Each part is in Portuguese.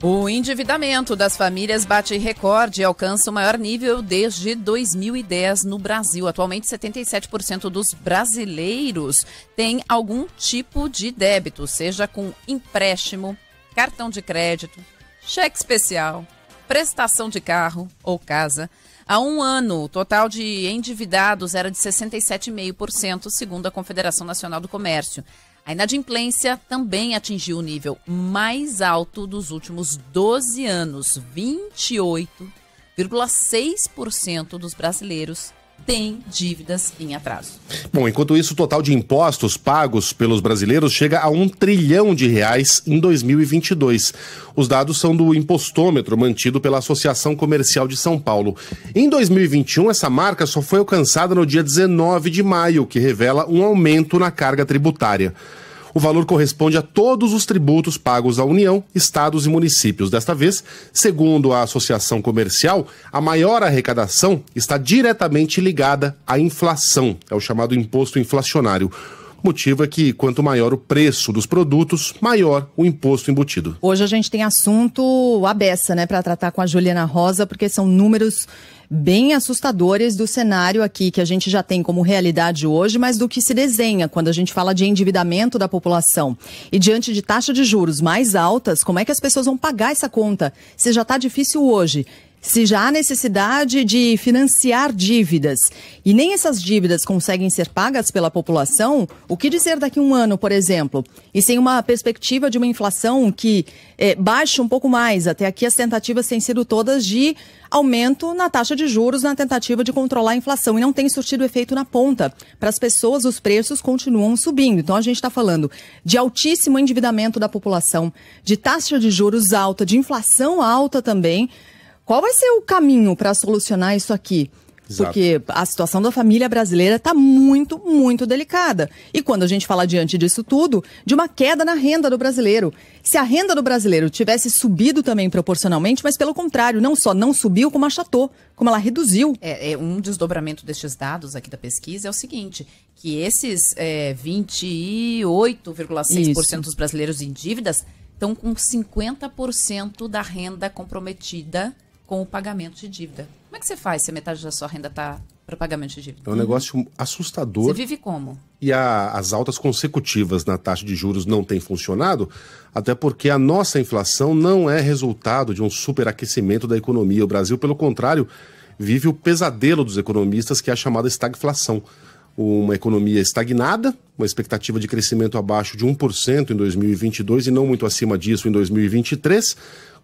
O endividamento das famílias bate recorde e alcança o maior nível desde 2010 no Brasil. Atualmente, 77% dos brasileiros têm algum tipo de débito, seja com empréstimo, cartão de crédito, cheque especial, prestação de carro ou casa. Há um ano, o total de endividados era de 67,5%, segundo a Confederação Nacional do Comércio. A inadimplência também atingiu o nível mais alto dos últimos 12 anos. 28,6% dos brasileiros têm dívidas em atraso. Bom, enquanto isso, o total de impostos pagos pelos brasileiros chega a um trilhão de reais em 2022. Os dados são do impostômetro mantido pela Associação Comercial de São Paulo. Em 2021, essa marca só foi alcançada no dia 19 de maio, que revela um aumento na carga tributária. O valor corresponde a todos os tributos pagos à União, estados e municípios. Desta vez, segundo a Associação Comercial, a maior arrecadação está diretamente ligada à inflação, é o chamado imposto inflacionário. Motivo é que quanto maior o preço dos produtos, maior o imposto embutido. Hoje a gente tem assunto à beça, né, para tratar com a Juliana Rosa, porque são números bem assustadores do cenário aqui que a gente já tem como realidade hoje, mas do que se desenha quando a gente fala de endividamento da população. E diante de taxa de juros mais altas, como é que as pessoas vão pagar essa conta? Se já está difícil hoje se já há necessidade de financiar dívidas e nem essas dívidas conseguem ser pagas pela população, o que dizer daqui a um ano, por exemplo? E sem uma perspectiva de uma inflação que é, baixe um pouco mais. Até aqui as tentativas têm sido todas de aumento na taxa de juros na tentativa de controlar a inflação e não tem surtido efeito na ponta. Para as pessoas, os preços continuam subindo. Então a gente está falando de altíssimo endividamento da população, de taxa de juros alta, de inflação alta também. Qual vai ser o caminho para solucionar isso aqui? Exato. Porque a situação da família brasileira está muito, muito delicada. E quando a gente fala diante disso tudo, de uma queda na renda do brasileiro. Se a renda do brasileiro tivesse subido também proporcionalmente, mas pelo contrário, não só não subiu, como achatou, como ela reduziu. É, é um desdobramento destes dados aqui da pesquisa é o seguinte: que esses é, 28,6% dos brasileiros em dívidas estão com 50% da renda comprometida com o pagamento de dívida. Como é que você faz se a metade da sua renda está para pagamento de dívida? É um negócio assustador. Você vive como? E a, as altas consecutivas na taxa de juros não têm funcionado, até porque a nossa inflação não é resultado de um superaquecimento da economia. O Brasil, pelo contrário, vive o pesadelo dos economistas, que é a chamada estagflação. Uma economia estagnada, uma expectativa de crescimento abaixo de 1% em 2022 e não muito acima disso em 2023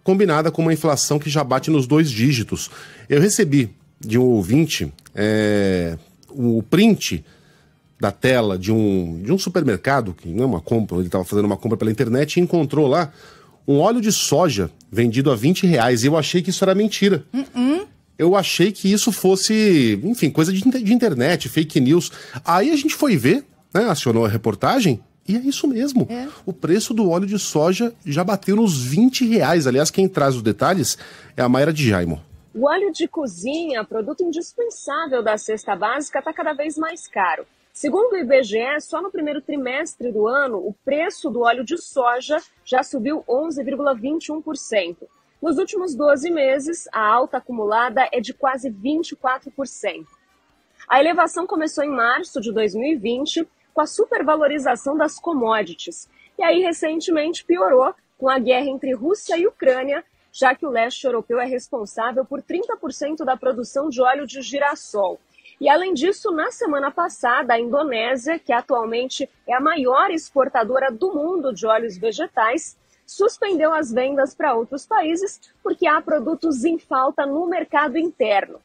combinada com uma inflação que já bate nos dois dígitos. Eu recebi de um ouvinte é, o print da tela de um, de um supermercado, que não é uma compra, ele estava fazendo uma compra pela internet e encontrou lá um óleo de soja vendido a 20 reais. E eu achei que isso era mentira. Uh -uh. Eu achei que isso fosse, enfim, coisa de, de internet, fake news. Aí a gente foi ver, né, acionou a reportagem e é isso mesmo. É. O preço do óleo de soja já bateu nos 20 reais. Aliás, quem traz os detalhes é a Mayra de Jaimo. O óleo de cozinha, produto indispensável da cesta básica, está cada vez mais caro. Segundo o IBGE, só no primeiro trimestre do ano, o preço do óleo de soja já subiu 11,21%. Nos últimos 12 meses, a alta acumulada é de quase 24%. A elevação começou em março de 2020 com a supervalorização das commodities. E aí, recentemente, piorou com a guerra entre Rússia e Ucrânia, já que o leste europeu é responsável por 30% da produção de óleo de girassol. E além disso, na semana passada, a Indonésia, que atualmente é a maior exportadora do mundo de óleos vegetais, suspendeu as vendas para outros países porque há produtos em falta no mercado interno.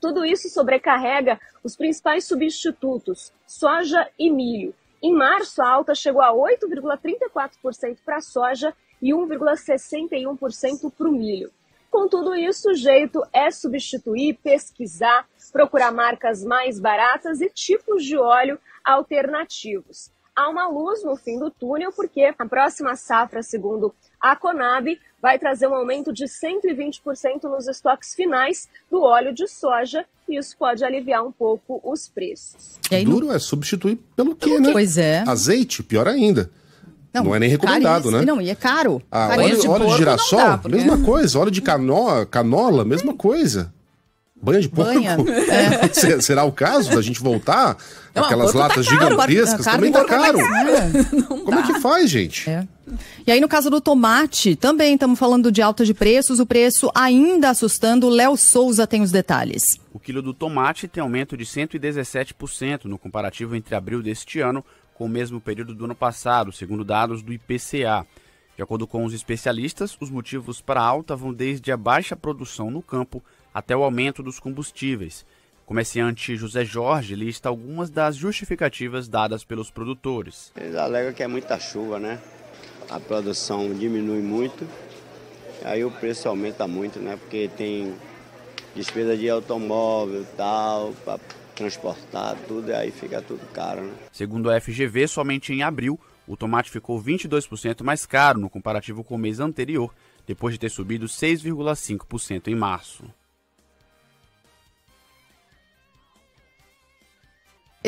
Tudo isso sobrecarrega os principais substitutos, soja e milho. Em março, a alta chegou a 8,34% para a soja e 1,61% para o milho. Com tudo isso, o jeito é substituir, pesquisar, procurar marcas mais baratas e tipos de óleo alternativos. Há uma luz no fim do túnel, porque a próxima safra, segundo a Conab, vai trazer um aumento de 120% nos estoques finais do óleo de soja e isso pode aliviar um pouco os preços. E aí, Duro no... é substituir pelo quê, né? Pois é. Azeite, pior ainda. Não, não é nem recomendado, né? Não, e é caro. Ah, óleo, de, óleo de girassol, dá, porque... mesma coisa. Óleo de canola, canola, mesma coisa. Banha de porco? Banha. É. Será o caso da gente voltar? Não, Aquelas tá latas tá gigantescas caro, também tá caro. É. Como é que faz, gente? É. E aí, no caso do tomate, também estamos falando de alta de preços, o preço ainda assustando. Léo Souza tem os detalhes. O quilo do tomate tem aumento de 117% no comparativo entre abril deste ano com o mesmo período do ano passado, segundo dados do IPCA. De acordo com os especialistas, os motivos para a alta vão desde a baixa produção no campo até o aumento dos combustíveis. O comerciante José Jorge lista algumas das justificativas dadas pelos produtores. Eles alegam que é muita chuva, né? A produção diminui muito, aí o preço aumenta muito, né? Porque tem despesa de automóvel tal, para transportar tudo, e aí fica tudo caro, né? Segundo a FGV, somente em abril, o tomate ficou 22% mais caro no comparativo com o mês anterior, depois de ter subido 6,5% em março.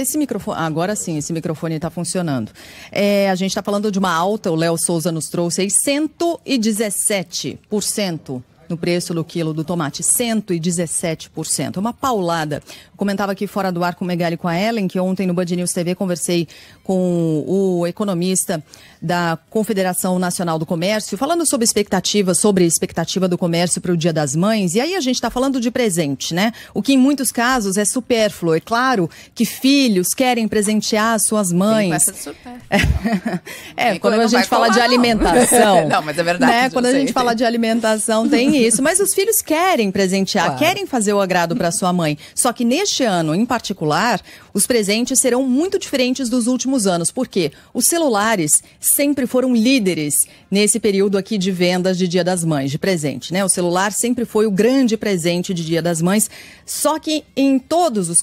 Esse microfone, agora sim, esse microfone está funcionando. É, a gente está falando de uma alta, o Léo Souza nos trouxe aí, 117% no preço do quilo do tomate, 117%. Uma paulada. Eu comentava aqui fora do ar com o Megali e com a Ellen, que ontem no Band News TV conversei com o economista da Confederação Nacional do Comércio, falando sobre expectativa, sobre expectativa do comércio para o Dia das Mães. E aí a gente está falando de presente, né? O que em muitos casos é supérfluo. É claro que filhos querem presentear suas mães. Sim, é, quando a gente fala de alimentação. não, mas é verdade. Né? Quando a gente fala de alimentação, tem isso. Mas os filhos querem presentear, claro. querem fazer o agrado para sua mãe. Só que neste ano, em particular, os presentes serão muito diferentes dos últimos anos. Por quê? Os celulares sempre foram líderes nesse período aqui de vendas de Dia das Mães, de presente, né? O celular sempre foi o grande presente de Dia das Mães, só que em todos os,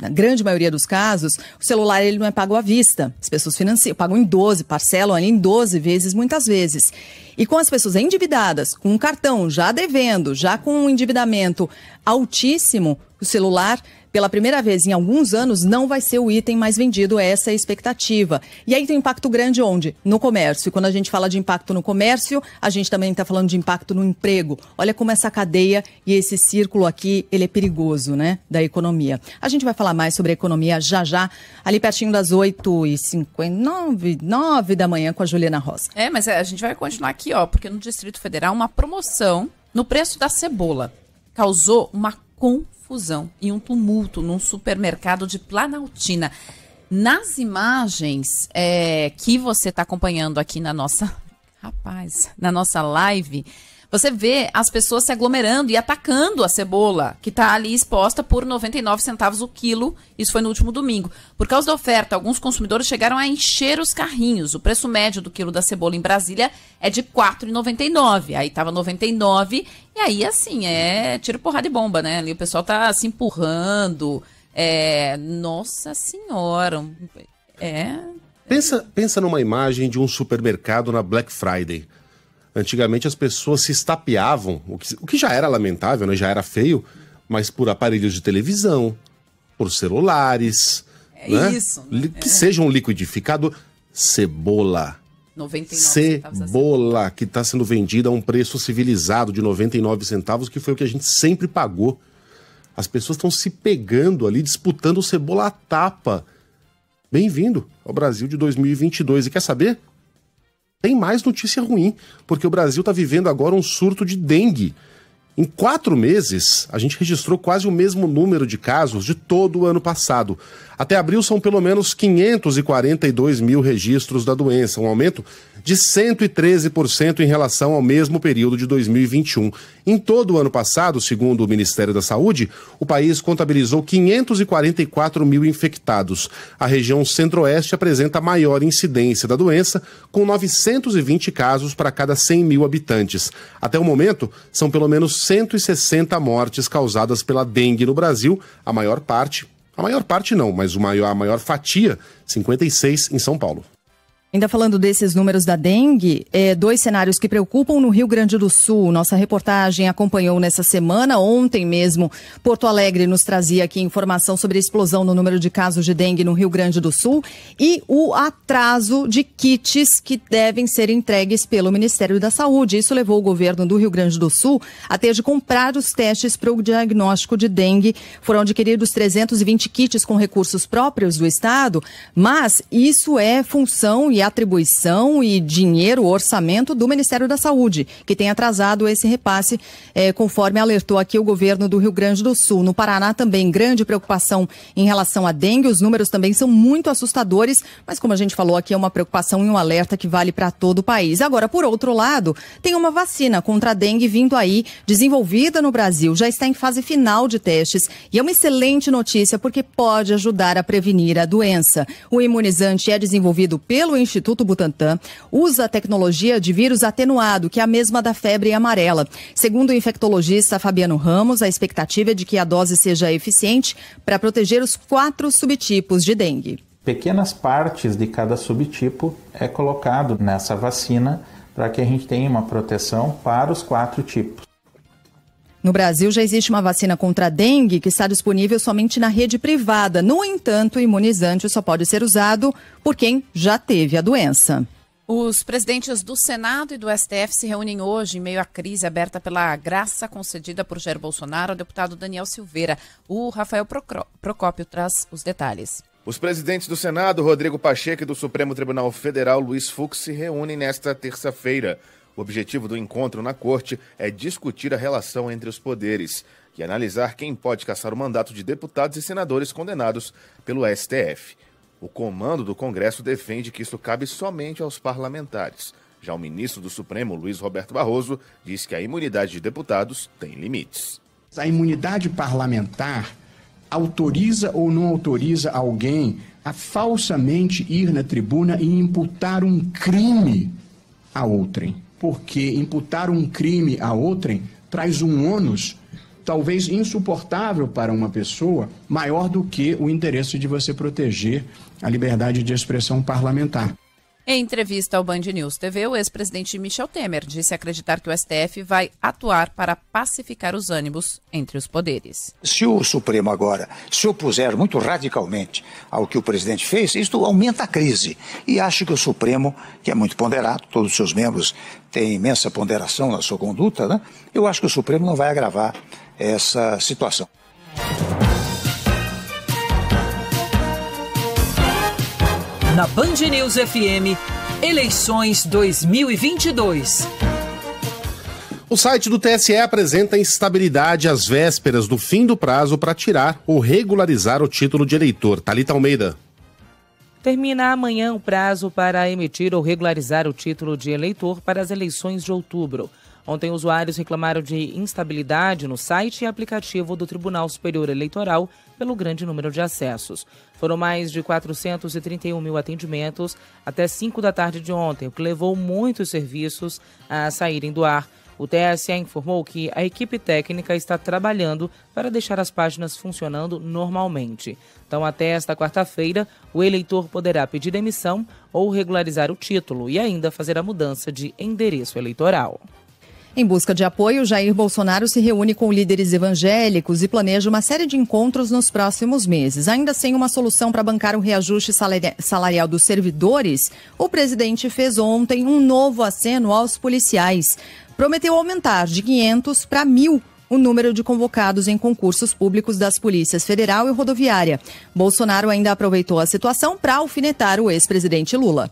na grande maioria dos casos, o celular ele não é pago à vista. As pessoas financiam, pagam em 12, parcelam ali em 12 vezes muitas vezes. E com as pessoas endividadas, com um cartão já devendo, já com um endividamento altíssimo, o celular pela primeira vez em alguns anos, não vai ser o item mais vendido, essa é a expectativa. E aí tem impacto grande onde? No comércio. E quando a gente fala de impacto no comércio, a gente também está falando de impacto no emprego. Olha como essa cadeia e esse círculo aqui, ele é perigoso, né? Da economia. A gente vai falar mais sobre a economia já já, ali pertinho das 8h59, 9 da manhã com a Juliana Rosa. É, mas a gente vai continuar aqui, ó, porque no Distrito Federal uma promoção no preço da cebola causou uma confusão e um tumulto num supermercado de Planaltina. Nas imagens é, que você está acompanhando aqui na nossa. Rapaz, na nossa live, você vê as pessoas se aglomerando e atacando a cebola, que está ali exposta por 99 centavos o quilo. Isso foi no último domingo. Por causa da oferta, alguns consumidores chegaram a encher os carrinhos. O preço médio do quilo da cebola em Brasília é de R$ 4,99. Aí estava 99 e aí, assim, é tiro porrada e bomba, né? Ali o pessoal tá se empurrando. É... Nossa Senhora. É... Pensa, pensa numa imagem de um supermercado na Black Friday. Antigamente as pessoas se estapeavam, o que, o que já era lamentável, né? já era feio, mas por aparelhos de televisão, por celulares. É né? isso. Né? Que é. seja um liquidificador. Cebola. 99 Cebola, que está sendo vendida a um preço civilizado de 99 centavos, que foi o que a gente sempre pagou. As pessoas estão se pegando ali, disputando cebola à tapa. Bem-vindo ao Brasil de 2022. E quer saber? Tem mais notícia ruim, porque o Brasil está vivendo agora um surto de dengue. Em quatro meses, a gente registrou quase o mesmo número de casos de todo o ano passado. Até abril são pelo menos 542 mil registros da doença, um aumento de 113% em relação ao mesmo período de 2021. Em todo o ano passado, segundo o Ministério da Saúde, o país contabilizou 544 mil infectados. A região centro-oeste apresenta maior incidência da doença, com 920 casos para cada 100 mil habitantes. Até o momento, são pelo menos 160 mortes causadas pela dengue no Brasil, a maior parte, a maior parte não, mas a maior fatia, 56 em São Paulo. Ainda falando desses números da dengue, é, dois cenários que preocupam no Rio Grande do Sul. Nossa reportagem acompanhou nessa semana. Ontem mesmo, Porto Alegre nos trazia aqui informação sobre a explosão no número de casos de dengue no Rio Grande do Sul e o atraso de kits que devem ser entregues pelo Ministério da Saúde. Isso levou o governo do Rio Grande do Sul a ter de comprar os testes para o diagnóstico de dengue. Foram adquiridos 320 kits com recursos próprios do Estado, mas isso é função e atribuição e dinheiro, orçamento do Ministério da Saúde, que tem atrasado esse repasse, é, conforme alertou aqui o governo do Rio Grande do Sul. No Paraná também grande preocupação em relação à dengue, os números também são muito assustadores, mas como a gente falou aqui, é uma preocupação e um alerta que vale para todo o país. Agora, por outro lado, tem uma vacina contra a dengue vindo aí, desenvolvida no Brasil, já está em fase final de testes e é uma excelente notícia porque pode ajudar a prevenir a doença. O imunizante é desenvolvido pelo Instituto Butantan usa a tecnologia de vírus atenuado, que é a mesma da febre amarela. Segundo o infectologista Fabiano Ramos, a expectativa é de que a dose seja eficiente para proteger os quatro subtipos de dengue. Pequenas partes de cada subtipo é colocado nessa vacina para que a gente tenha uma proteção para os quatro tipos. No Brasil já existe uma vacina contra a dengue que está disponível somente na rede privada. No entanto, o imunizante só pode ser usado por quem já teve a doença. Os presidentes do Senado e do STF se reúnem hoje em meio à crise aberta pela graça concedida por Jair Bolsonaro ao deputado Daniel Silveira. O Rafael Procópio traz os detalhes. Os presidentes do Senado, Rodrigo Pacheco, e do Supremo Tribunal Federal, Luiz Fux, se reúnem nesta terça-feira. O objetivo do encontro na corte é discutir a relação entre os poderes e analisar quem pode caçar o mandato de deputados e senadores condenados pelo STF. O comando do Congresso defende que isso cabe somente aos parlamentares. Já o ministro do Supremo, Luiz Roberto Barroso, diz que a imunidade de deputados tem limites. A imunidade parlamentar autoriza ou não autoriza alguém a falsamente ir na tribuna e imputar um crime a outrem porque imputar um crime a outrem traz um ônus talvez insuportável para uma pessoa, maior do que o interesse de você proteger a liberdade de expressão parlamentar. Em entrevista ao Band News TV, o ex-presidente Michel Temer disse acreditar que o STF vai atuar para pacificar os ânimos entre os poderes. Se o Supremo agora se opuser muito radicalmente ao que o presidente fez, isto aumenta a crise. E acho que o Supremo, que é muito ponderado, todos os seus membros têm imensa ponderação na sua conduta, né? eu acho que o Supremo não vai agravar essa situação. Na Band News FM, eleições 2022. O site do TSE apresenta instabilidade às vésperas do fim do prazo para tirar ou regularizar o título de eleitor. Talita Almeida. Termina amanhã o prazo para emitir ou regularizar o título de eleitor para as eleições de outubro. Ontem, usuários reclamaram de instabilidade no site e aplicativo do Tribunal Superior Eleitoral pelo grande número de acessos. Foram mais de 431 mil atendimentos até 5 da tarde de ontem, o que levou muitos serviços a saírem do ar. O TSE informou que a equipe técnica está trabalhando para deixar as páginas funcionando normalmente. Então, até esta quarta-feira, o eleitor poderá pedir demissão ou regularizar o título e ainda fazer a mudança de endereço eleitoral. Em busca de apoio, Jair Bolsonaro se reúne com líderes evangélicos e planeja uma série de encontros nos próximos meses. Ainda sem uma solução para bancar o um reajuste salarial dos servidores, o presidente fez ontem um novo aceno aos policiais. Prometeu aumentar de 500 para 1.000 o número de convocados em concursos públicos das polícias federal e rodoviária. Bolsonaro ainda aproveitou a situação para alfinetar o ex-presidente Lula.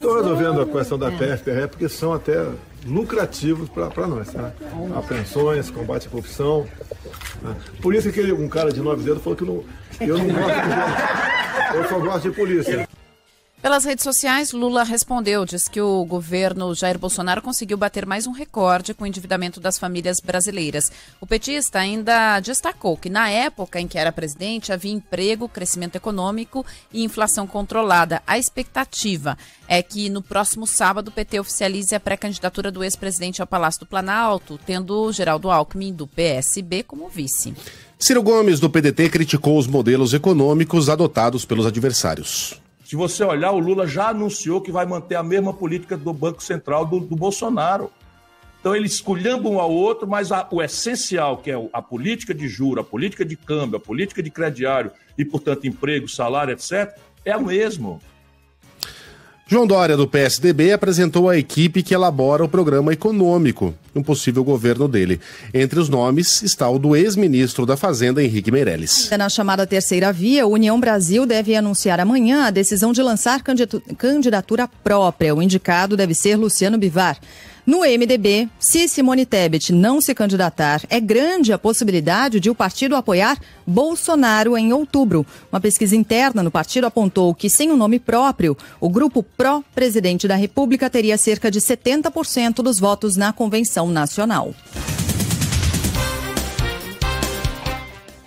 Estou resolvendo a questão da PFPR porque são até lucrativos para nós, tá? Apreensões, combate à corrupção. Né? Por isso que um cara de nove dedos falou que não, eu não gosto de eu só gosto de polícia. Pelas redes sociais, Lula respondeu, diz que o governo Jair Bolsonaro conseguiu bater mais um recorde com o endividamento das famílias brasileiras. O petista ainda destacou que na época em que era presidente havia emprego, crescimento econômico e inflação controlada. A expectativa é que no próximo sábado o PT oficialize a pré-candidatura do ex-presidente ao Palácio do Planalto, tendo Geraldo Alckmin do PSB como vice. Ciro Gomes do PDT criticou os modelos econômicos adotados pelos adversários. Se você olhar, o Lula já anunciou que vai manter a mesma política do Banco Central do, do Bolsonaro. Então eles esculhambam um ao outro, mas a, o essencial, que é a política de juro, a política de câmbio, a política de crediário e, portanto, emprego, salário, etc., é o mesmo. João Dória, do PSDB, apresentou a equipe que elabora o programa econômico um possível governo dele. Entre os nomes está o do ex-ministro da Fazenda, Henrique Meirelles. Na chamada terceira via, o União Brasil deve anunciar amanhã a decisão de lançar candidatura própria. O indicado deve ser Luciano Bivar. No MDB, se Simone Tebet não se candidatar, é grande a possibilidade de o partido apoiar Bolsonaro em outubro. Uma pesquisa interna no partido apontou que, sem o um nome próprio, o grupo pró-presidente da República teria cerca de 70% dos votos na convenção nacional.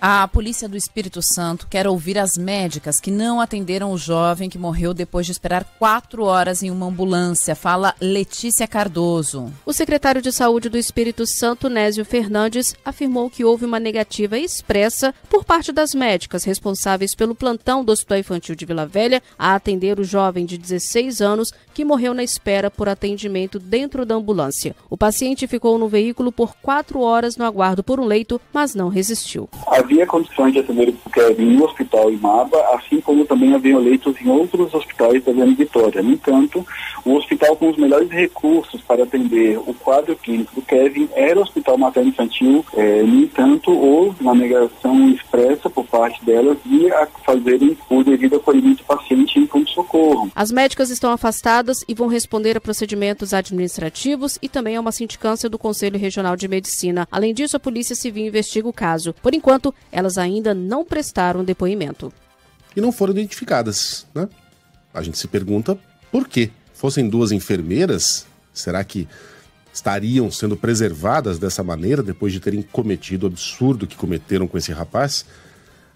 A polícia do Espírito Santo quer ouvir as médicas que não atenderam o jovem que morreu depois de esperar quatro horas em uma ambulância. Fala Letícia Cardoso. O secretário de Saúde do Espírito Santo, Nésio Fernandes, afirmou que houve uma negativa expressa por parte das médicas responsáveis pelo plantão do Hospital Infantil de Vila Velha a atender o jovem de 16 anos que morreu na espera por atendimento dentro da ambulância. O paciente ficou no veículo por quatro horas no aguardo por um leito, mas não resistiu. Havia condições de atender o Kevin no hospital Imaba, assim como também havia leitos em outros hospitais da Grande Vitória. No entanto, o hospital com os melhores recursos para atender o quadro clínico do Kevin era o Hospital Materno Infantil. É, no entanto, houve uma negação expressa por parte delas de fazerem o devido acolhimento do paciente em pronto-socorro. As médicas estão afastadas e vão responder a procedimentos administrativos e também a uma sindicância do Conselho Regional de Medicina. Além disso, a Polícia Civil investiga o caso. Por enquanto, elas ainda não prestaram depoimento. E não foram identificadas, né? A gente se pergunta por quê. Fossem duas enfermeiras, será que estariam sendo preservadas dessa maneira depois de terem cometido o absurdo que cometeram com esse rapaz?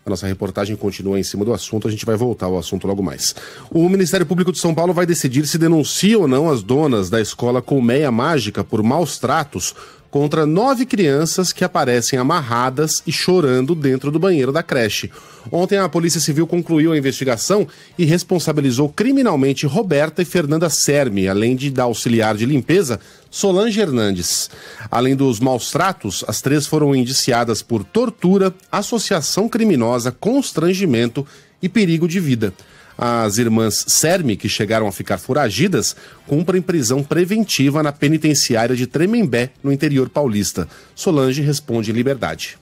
A nossa reportagem continua em cima do assunto, a gente vai voltar ao assunto logo mais. O Ministério Público de São Paulo vai decidir se denuncia ou não as donas da escola Colmeia Mágica por maus tratos contra nove crianças que aparecem amarradas e chorando dentro do banheiro da creche. Ontem a Polícia Civil concluiu a investigação e responsabilizou criminalmente Roberta e Fernanda Sermi, além de da auxiliar de limpeza Solange Hernandes. Além dos maus tratos, as três foram indiciadas por tortura, associação criminosa, constrangimento e perigo de vida. As irmãs Sermi, que chegaram a ficar foragidas, cumprem prisão preventiva na penitenciária de Tremembé, no interior paulista. Solange responde em liberdade.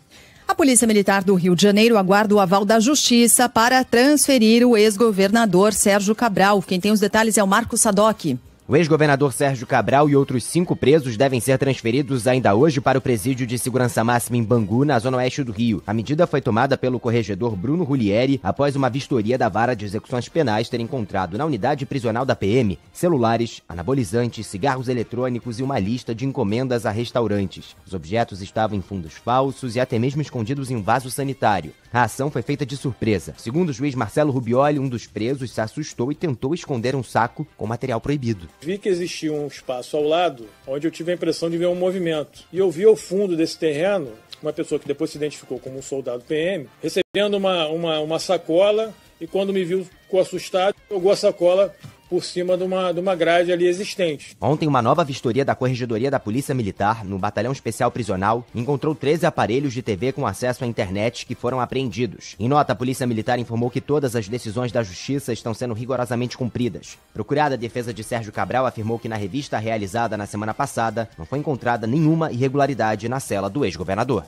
A Polícia Militar do Rio de Janeiro aguarda o aval da Justiça para transferir o ex-governador Sérgio Cabral. Quem tem os detalhes é o Marco Sadoc. O ex-governador Sérgio Cabral e outros cinco presos devem ser transferidos ainda hoje para o presídio de segurança máxima em Bangu, na zona oeste do Rio. A medida foi tomada pelo corregedor Bruno Rulieri após uma vistoria da vara de execuções penais ter encontrado na unidade prisional da PM celulares, anabolizantes, cigarros eletrônicos e uma lista de encomendas a restaurantes. Os objetos estavam em fundos falsos e até mesmo escondidos em um vaso sanitário. A ação foi feita de surpresa. Segundo o juiz Marcelo Rubioli, um dos presos se assustou e tentou esconder um saco com material proibido. Vi que existia um espaço ao lado onde eu tive a impressão de ver um movimento. E eu vi ao fundo desse terreno uma pessoa que depois se identificou como um soldado PM, recebendo uma, uma, uma sacola e quando me viu ficou assustado, jogou a sacola por cima de uma, de uma grade ali existente. Ontem, uma nova vistoria da Corregedoria da Polícia Militar, no Batalhão Especial Prisional, encontrou 13 aparelhos de TV com acesso à internet que foram apreendidos. Em nota, a Polícia Militar informou que todas as decisões da Justiça estão sendo rigorosamente cumpridas. Procurada a defesa de Sérgio Cabral afirmou que na revista realizada na semana passada não foi encontrada nenhuma irregularidade na cela do ex-governador.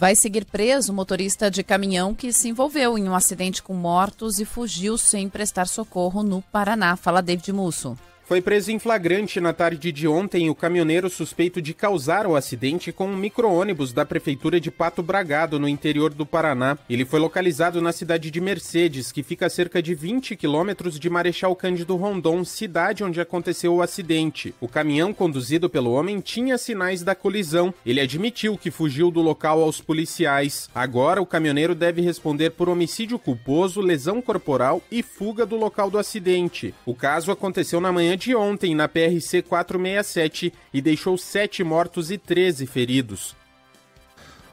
Vai seguir preso o motorista de caminhão que se envolveu em um acidente com mortos e fugiu sem prestar socorro no Paraná. Fala David Musso. Foi preso em flagrante na tarde de ontem o caminhoneiro suspeito de causar o acidente com um micro-ônibus da prefeitura de Pato Bragado, no interior do Paraná. Ele foi localizado na cidade de Mercedes, que fica a cerca de 20 quilômetros de Marechal Cândido Rondon, cidade onde aconteceu o acidente. O caminhão conduzido pelo homem tinha sinais da colisão. Ele admitiu que fugiu do local aos policiais. Agora, o caminhoneiro deve responder por homicídio culposo, lesão corporal e fuga do local do acidente. O caso aconteceu na manhã de ontem na PRC 467 e deixou sete mortos e 13 feridos.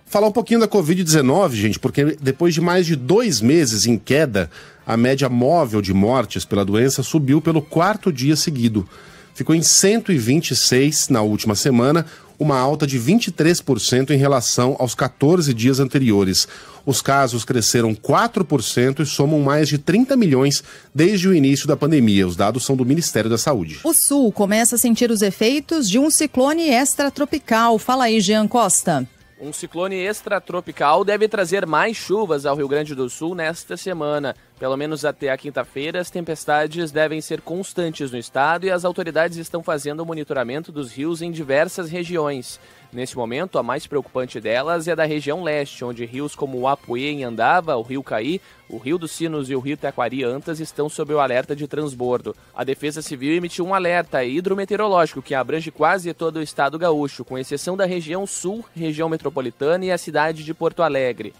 Falar um pouquinho da Covid-19, gente, porque depois de mais de dois meses em queda, a média móvel de mortes pela doença subiu pelo quarto dia seguido. Ficou em 126 na última semana, uma alta de 23% em relação aos 14 dias anteriores. Os casos cresceram 4% e somam mais de 30 milhões desde o início da pandemia. Os dados são do Ministério da Saúde. O Sul começa a sentir os efeitos de um ciclone extratropical. Fala aí, Jean Costa. Um ciclone extratropical deve trazer mais chuvas ao Rio Grande do Sul nesta semana. Pelo menos até a quinta-feira, as tempestades devem ser constantes no estado e as autoridades estão fazendo o monitoramento dos rios em diversas regiões. Neste momento, a mais preocupante delas é da região leste, onde rios como o Apuê em Andava, o Rio Caí, o Rio dos Sinos e o Rio Taquari Antas estão sob o alerta de transbordo. A Defesa Civil emitiu um alerta hidrometeorológico que abrange quase todo o estado gaúcho, com exceção da região sul, região metropolitana e a cidade de Porto Alegre.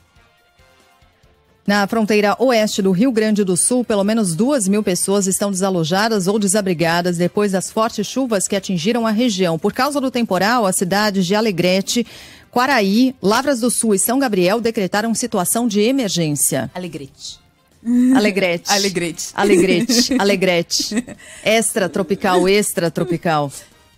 Na fronteira oeste do Rio Grande do Sul, pelo menos duas mil pessoas estão desalojadas ou desabrigadas depois das fortes chuvas que atingiram a região. Por causa do temporal, as cidades de Alegrete, Quaraí, Lavras do Sul e São Gabriel decretaram situação de emergência. Alegrete. Alegrete. Alegrete. Alegrete. Alegrete. Extra tropical, extra tropical.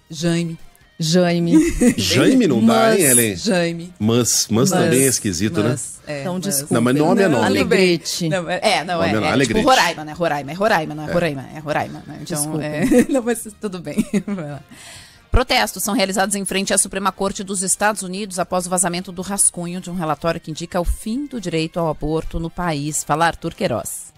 Jaime. Jaime. Jaime não dá, hein, Helen? Jaime. Mas, mas também é esquisito, né? É, então, mas- desculpa. Não, mas nome é nome. Alegrete. Não, é, é, não, Nome é, é é, Alegrete. tipo Roraima, né? Roraima, é Roraima, não é, É. Roraima, é Roraima. Né? Então, Desculpa. é... não, mas tudo bem. Protestos são realizados em frente à Suprema Corte dos Estados Unidos após o vazamento do rascunho de um relatório que indica o fim do direito ao aborto no país. Fala Arthur Queiroz.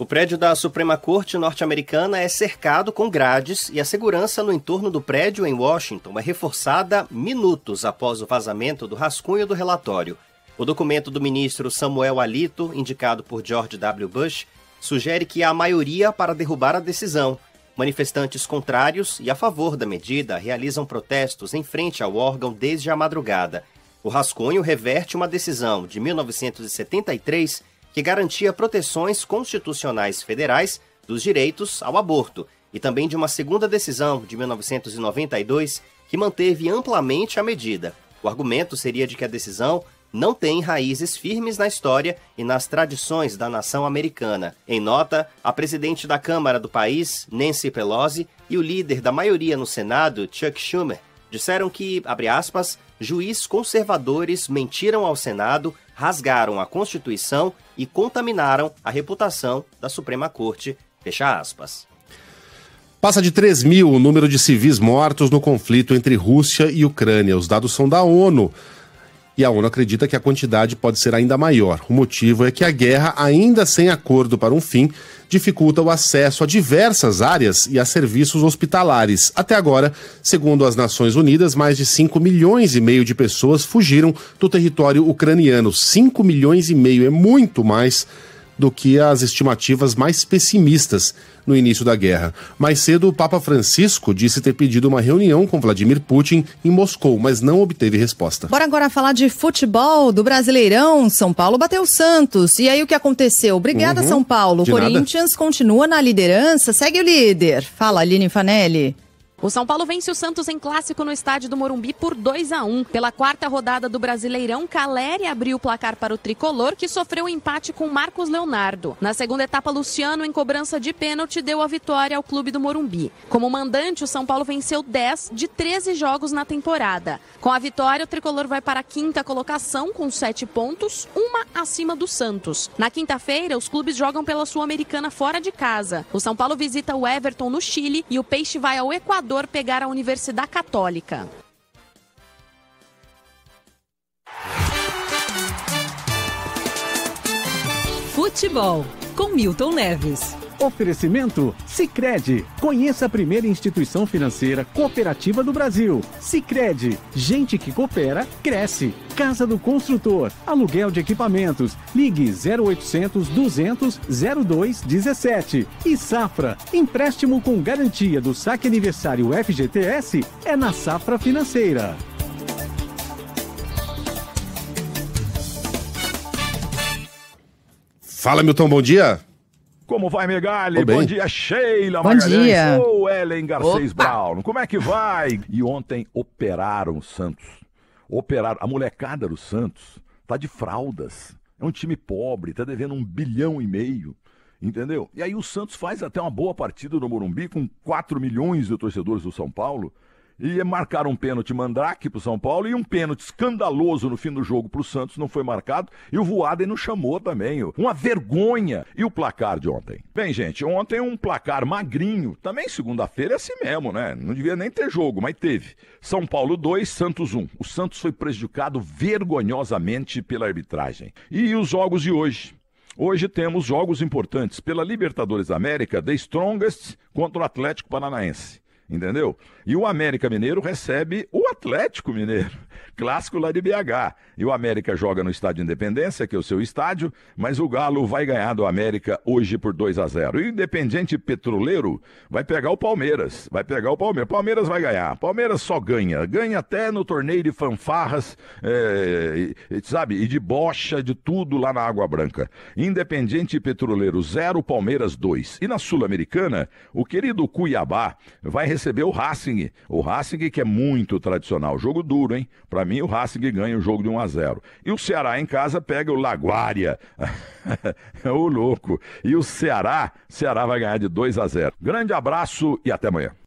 O prédio da Suprema Corte norte-americana é cercado com grades e a segurança no entorno do prédio em Washington é reforçada minutos após o vazamento do rascunho do relatório. O documento do ministro Samuel Alito, indicado por George W. Bush, sugere que há maioria para derrubar a decisão. Manifestantes contrários e a favor da medida realizam protestos em frente ao órgão desde a madrugada. O rascunho reverte uma decisão de 1973 que garantia proteções constitucionais federais dos direitos ao aborto e também de uma segunda decisão de 1992 que manteve amplamente a medida. O argumento seria de que a decisão não tem raízes firmes na história e nas tradições da nação americana. Em nota, a presidente da Câmara do país, Nancy Pelosi, e o líder da maioria no Senado, Chuck Schumer, disseram que, abre aspas, juiz conservadores mentiram ao Senado, rasgaram a Constituição e contaminaram a reputação da Suprema Corte, fecha aspas. Passa de 3 mil o número de civis mortos no conflito entre Rússia e Ucrânia. Os dados são da ONU. E a ONU acredita que a quantidade pode ser ainda maior. O motivo é que a guerra, ainda sem acordo para um fim, dificulta o acesso a diversas áreas e a serviços hospitalares. Até agora, segundo as Nações Unidas, mais de 5 milhões e meio de pessoas fugiram do território ucraniano. 5 milhões e meio é muito mais do que as estimativas mais pessimistas no início da guerra. Mais cedo, o Papa Francisco disse ter pedido uma reunião com Vladimir Putin em Moscou, mas não obteve resposta. Bora agora falar de futebol do Brasileirão. São Paulo bateu Santos. E aí o que aconteceu? Obrigada, Uhum. São Paulo. De nada. Corinthians continua na liderança, segue o líder. Fala, Aline Fanelli. O São Paulo vence o Santos em clássico no estádio do Morumbi por 2 a 1. Pela quarta rodada do Brasileirão, Caleri abriu o placar para o tricolor, que sofreu um empate com Marcos Leonardo. Na segunda etapa, Luciano, em cobrança de pênalti, deu a vitória ao clube do Morumbi. Como mandante, o São Paulo venceu 10 de 13 jogos na temporada. Com a vitória, o tricolor vai para a quinta colocação com 7 pontos, uma acima do Santos. Na quinta-feira, os clubes jogam pela Sul-Americana fora de casa. O São Paulo visita o Everton no Chile e o Peixe vai ao Equador pegar a Universidade Católica. Futebol com Milton Neves. Oferecimento Sicredi. Conheça a primeira instituição financeira cooperativa do Brasil. Sicredi. Gente que coopera cresce. Casa do Construtor. Aluguel de equipamentos. Ligue 0800 200 0217. E Safra. Empréstimo com garantia do saque aniversário FGTS é na Safra Financeira. Fala, Milton, bom dia. Como vai, Megali? Bom dia, Sheila Bom Magalhães. dia. Ô, Ellen Garcês Opa. Brown. Como é que vai? E ontem operaram o Santos. Operar. A molecada do Santos tá de fraldas. É um time pobre, tá devendo um bilhão e meio. Entendeu? E aí o Santos faz até uma boa partida no Morumbi com 4 milhões de torcedores do São Paulo. E marcaram um pênalti mandrake pro São Paulo e um pênalti escandaloso no fim do jogo pro Santos não foi marcado. E o Voaden não chamou também. Uma vergonha. E o placar de ontem? Bem, gente, ontem um placar magrinho. Também segunda-feira é assim mesmo, né? Não devia nem ter jogo, mas teve. São Paulo 2, Santos 1. O Santos foi prejudicado vergonhosamente pela arbitragem. E os jogos de hoje? Hoje temos jogos importantes pela Libertadores da América, The Strongest contra o Atlético Paranaense entendeu? E o América Mineiro recebe o Atlético Mineiro, clássico lá de BH. E o América joga no Estádio Independência, que é o seu estádio, mas o Galo vai ganhar do América hoje por 2 a 0. E o Independente Petroleiro vai pegar o Palmeiras, vai pegar o Palmeiras. Palmeiras vai ganhar. Palmeiras só ganha, ganha até no torneio de fanfarras, é, sabe, e de bocha, de tudo lá na Água Branca. Independente Petroleiro 0, Palmeiras 2. E na Sul-Americana, o querido Cuiabá vai receber receber o Racing. O Racing que é muito tradicional. Jogo duro, hein? Para mim, o Racing ganha o jogo de 1 a 0 E o Ceará em casa pega o Laguária. o louco. E o Ceará, Ceará vai ganhar de 2 a 0 Grande abraço e até amanhã.